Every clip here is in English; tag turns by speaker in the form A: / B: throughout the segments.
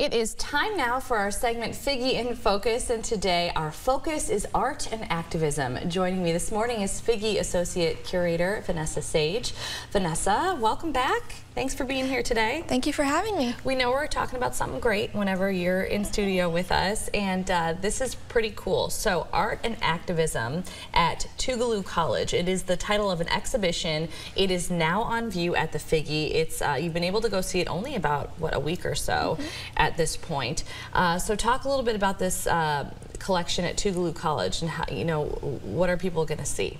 A: It is time now for our segment Figge in Focus, and today our focus is art and activism. Joining me this morning is Figge Associate Curator Vanessa Sage. Vanessa, welcome back. Thanks for being here today.
B: Thank you for having me.
A: We know we're talking about something great whenever you're in studio with us, and uh, this is pretty cool. So, Art and Activism at Tougaloo College. It is the title of an exhibition. It is now on view at the Figge. It's uh, You've been able to go see it only about, what, a week or so mm -hmm. at this point. Uh, so talk a little bit about this uh, collection at Tougaloo College and how, you know, what are people going to see?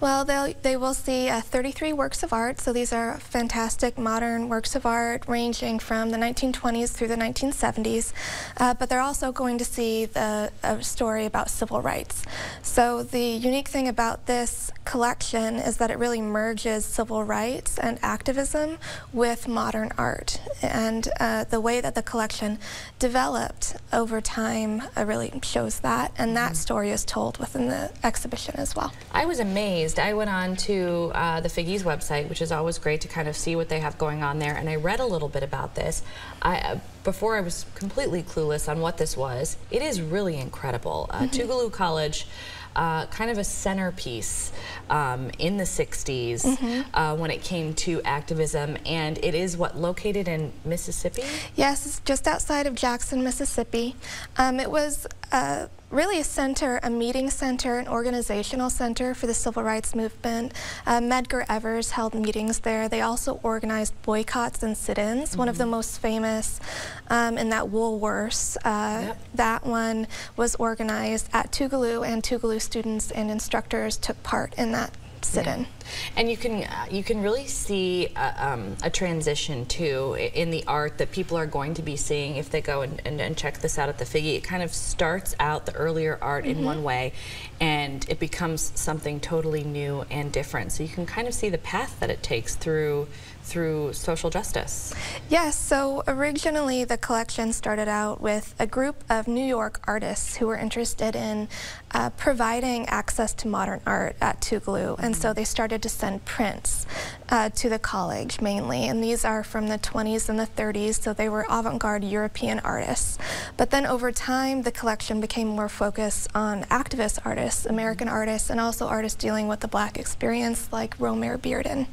B: Well, they'll, they will see uh, 33 works of art. So these are fantastic modern works of art ranging from the 1920s through the 1970s. Uh, but they're also going to see the, a story about civil rights. So the unique thing about this collection is that it really merges civil rights and activism with modern art. And uh, the way that the collection developed over time uh, really shows that. And that mm-hmm. story is told within the exhibition as well.
A: I was amazed. I went on to uh, the Figge's website, which is always great to kind of see what they have going on there, and I read a little bit about this. I, uh, before I was completely clueless on what this was. It is really incredible. Uh, mm -hmm. Tougaloo College uh, kind of a centerpiece um, in the 60s mm -hmm. uh, when it came to activism, and it is what located in Mississippi.
B: Yes, it's just outside of Jackson, Mississippi. Um, it was uh, really a center, a meeting center, an organizational center for the civil rights movement. Uh, Medgar Evers held meetings there. They also organized boycotts and sit-ins. Mm -hmm. One of the mm-hmm. most famous um, in that Woolworths. Uh, yep. That one was organized at Tougaloo, and Tougaloo students and instructors took part in that sit-in.
A: And you can uh, you can really see a, uh, um, a, transition too in the art that people are going to be seeing if they go and, and, and check this out at the Figge. It kind of starts out the earlier art mm -hmm. in one mm-hmm. way, and it becomes something totally new and different. So you can kind of see the path that it takes through through social justice.
B: Yes, so originally the collection started out with a group of New York artists who were interested in uh, providing access to modern art at Tougaloo, and so they started to send prints uh, to the college mainly, and these are from the 20s and the 30s, so they were avant-garde European artists. But then over time, the collection became more focused on activist artists, American artists, and also artists dealing with the black experience like Romare Bearden.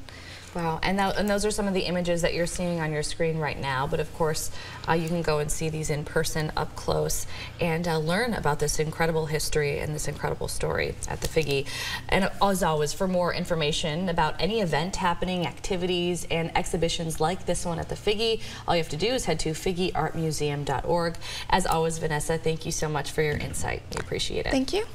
A: Wow, and, and those are some of the images that you're seeing on your screen right now, but of course uh, you can go and see these in person up close and uh, learn about this incredible history and this incredible story at the Figge. And as always, for more information about any event happening, activities, and exhibitions like this one at the Figge, all you have to do is head to figgeartmuseum.org. As always, Vanessa, thank you so much for your insight. We appreciate it.
B: Thank you.